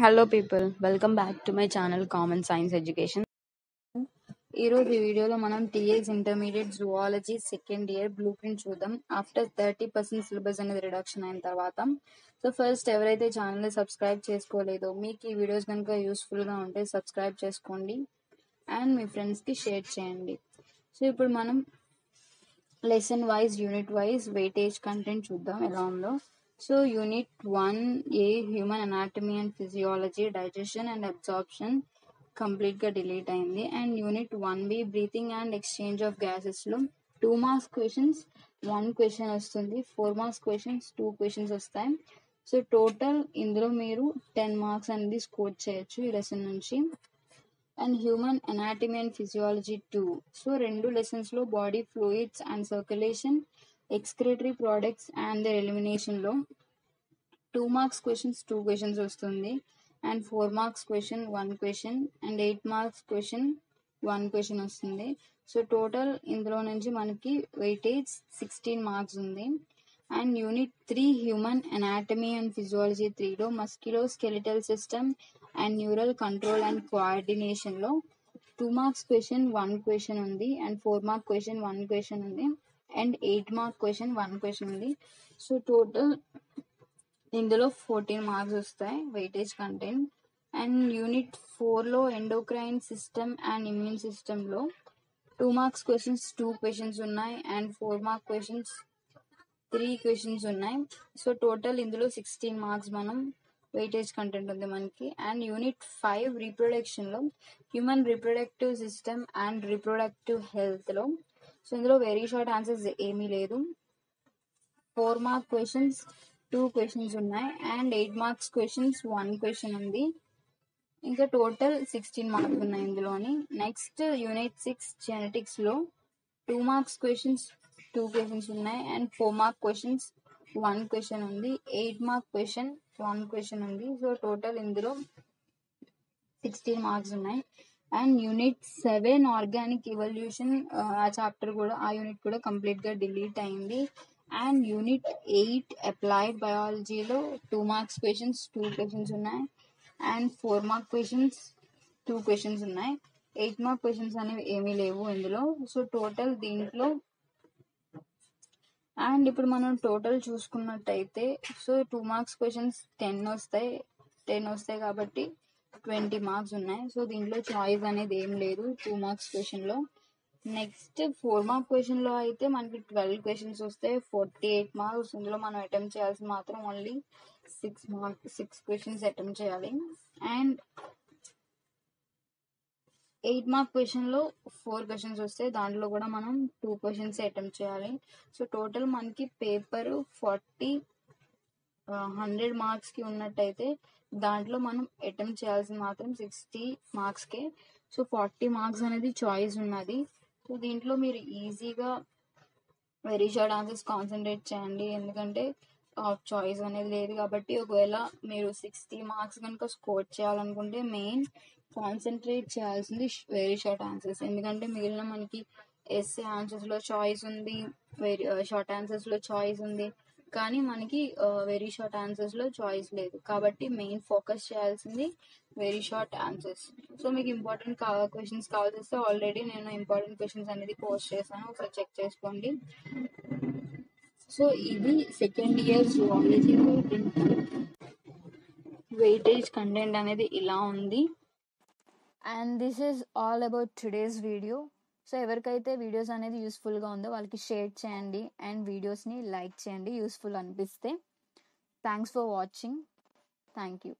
Hello people welcome back to my channel common science education ఈరోజు ఈ వీడియోలో మనం TS intermediate zoology second year blue print చూద్దాం. After thirty percent syllabus అనేది reduction అయిన తర్వాత సో ఫస్ట్ ఎవరైతే ఛానల్ని సబ్స్క్రైబ్ చేసుకోలేదో మీకు ఈ వీడియోస్ కనుక యూస్ఫుల్గా ఉంటే సబ్స్క్రైబ్ చేసుకోండి అండ్ మీ ఫ్రెండ్స్కి షేర్ చేయండి. సో ఇప్పుడు మనం lesson wise unit wise weightage content చూద్దాం. ఎలా ఉందో? So unit one A human anatomy and physiology digestion and absorption కంప్లీట్గా డిలీట్ అయింది. And unit one B breathing and exchange of గ్యాసెస్లో two marks questions one question వస్తుంది four marks questions two questions వస్తాయి. So total ఇందులో మీరు ten marks అనేది score చేయొచ్చు ఈ lesson నుంచి. And human anatomy and physiology two so రెండు లెసన్స్లో body fluids and circulation excretory products and their ఎలిమినేషన్లో two marks questions two questions వస్తుంది. And four marks question one question and eight marks question one question వస్తుంది. So total ఇందులో నుంచి మనకి weightage sixteen marks ఉంది. And unit three human anatomy and physiology త్రీలో musculoskeletal system and neural control and కోఆర్డినేషన్లో two marks question one question ఉంది. And four mark question one question ఉంది. And eight mark question one question ఉంది. So total ఇందులో fourteen marks వస్తాయి weightage content and unit ఫోర్లో endocrine system and immune సిస్టంలో two marks questions two questions ఉన్నాయి. And four mark questions three questions ఉన్నాయి. So total ఇందులో sixteen marks మనం weightage content ఉంది మనకి. And unit five రీప్రొడక్షన్లో human reproductive system and reproductive హెల్త్లో so ఇందులో very short answers ఏమీ లేదు. Four mark questions two questions ఉన్నాయి. And eight marks questions one question ఉంది. ఇంకా టోటల్ సిక్స్టీన్ మార్క్స్ ఉన్నాయి ఇందులోని. Next unit six జెనెటిక్స్లో two marks questions two questions ఉన్నాయి. And four mark questions one question ఉంది. Eight mark question one question ఉంది. So total ఇందులో sixteen marks ఉన్నాయి. And unit seven organic evolution ఆ chapter కూడా ఆ యూనిట్ కూడా కంప్లీట్గా డిలీట్ అయింది. And unit eight applied బయాలజీలో two marks questions two questions ఉన్నాయి. And four mark questions two questions ఉన్నాయి. ఎయిట్ మార్క్ క్వశ్చన్స్ అనేవి ఏమీ లేవు ఇందులో. సో టోటల్ దీంట్లో అండ్ ఇప్పుడు మనం టోటల్ చూసుకున్నట్టయితే so two marks questions ten వస్తాయి. టెన్ వస్తాయి కాబట్టి ట్వంటీ మార్క్స్ ఉన్నాయి. సో దీంట్లో చాయిస్ అనేది ఏం లేదు. టూ మార్క్స్ క్వశ్చన్లో నెక్స్ట్ ఫోర్ మార్క్ క్వశ్చన్లో అయితే మనకి ట్వెల్వ్ క్వశ్చన్స్ వస్తే ఫార్టీ ఎయిట్ మార్క్స్ ఇందులో మనం అటెంప్ట్ చేయాల్సి మాత్రం only six mark six questions attempt చేయాలి. అండ్ ఎయిట్ మార్క్ క్వశ్చన్లో ఫోర్ క్వశ్చన్స్ వస్తాయి దాంట్లో కూడా మనం టూ క్వశ్చన్స్ అటెంప్ట్ చేయాలి. సో టోటల్ మనకి పేపర్ ఫార్టీ హండ్రెడ్ మార్క్స్కి ఉన్నట్టయితే దాంట్లో మనం అటెంప్ట్ చేయాల్సింది మాత్రం సిక్స్టీ మార్క్స్కే సో ఫార్టీ మార్క్స్ అనేది చాయిస్ ఉన్నది. సో దీంట్లో మీరు ఈజీగా వెరీ షార్ట్ ఆన్సర్స్ కాన్సన్ట్రేట్ చేయండి. ఎందుకంటే చాయిస్ అనేది లేదు కాబట్టి ఒకవేళ మీరు సిక్స్టీ మార్క్స్ కనుక స్కోర్ చేయాలనుకుంటే మెయిన్ కాన్సన్ట్రేట్ చేయాల్సింది వెరీ షార్ట్ ఆన్సర్స్. ఎందుకంటే మిగిలిన మనకి ఎస్ఏ ఆన్సర్స్లో చాయిస్ ఉంది వెరీ షార్ట్ ఆన్సర్స్లో చాయిస్ ఉంది. కానీ మనకి వెరీ షార్ట్ ఆన్సర్స్లో చాయిస్ లేదు. కాబట్టి మెయిన్ ఫోకస్ చేయాల్సింది వెరీ షార్ట్ ఆన్సర్స్ సో మీకు ఇంపార్టెంట్ క్వశ్చన్స్ కావాల్సి వస్తే ఆల్రెడీ నేను ఇంపార్టెంట్ క్వశ్చన్స్ అనేది పోస్ట్ చేశాను. ఒకసారి చెక్ చేసుకోండి. సో ఇది second year zoology weightage content అనేది ఇలా ఉంది. And this is all about today's video so ఎవరికైతే వీడియోస్ అనేది యూస్ఫుల్గా ఉందో వాళ్ళకి షేర్ చేయండి అండ్ వీడియోస్ని లైక్ చేయండి. యూస్ఫుల్ అనిపిస్తే. Thanks for watching. Thank you.